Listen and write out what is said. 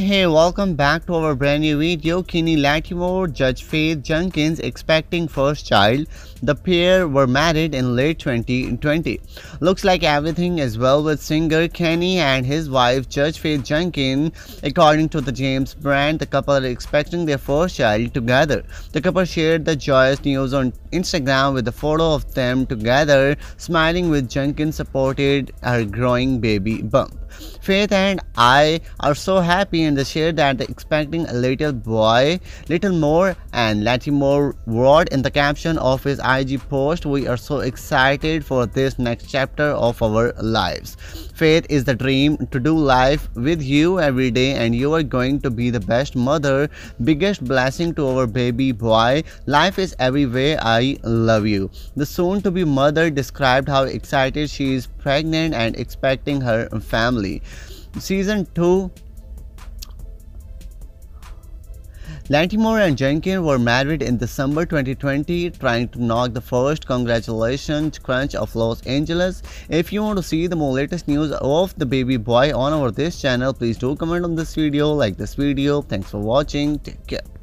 hey, welcome back to our brand new video. Kenny Lattimore, Judge Faith Jenkins expecting first child. The pair were married in late 2020. Looks like everything is well with singer Kenny and his wife Judge Faith Jenkins. According to the Jasmine Brand, the couple are expecting their first child together. The couple shared the joyous news on Instagram with a photo of them together, smiling with Jenkins supported her growing baby bump. Faith and I are so happy and they share that they're expecting a little boy, little more, and Lattimore wrote in the caption of his IG post, We are so excited for this next chapter of our lives. Faith is the dream to do life with you every day, and you are going to be the best mother. Biggest blessing to our baby boy. Life is every way. I love you. The soon to be mother described how excited she is pregnant and expecting her family. Season 2 Lattimore and Jenkins were married in December 2020, trying to knock the first congratulations crunch of Los Angeles. If you want to see the more latest news of the baby boy on our this channel, please do comment on this video, like this video. Thanks for watching. Take care.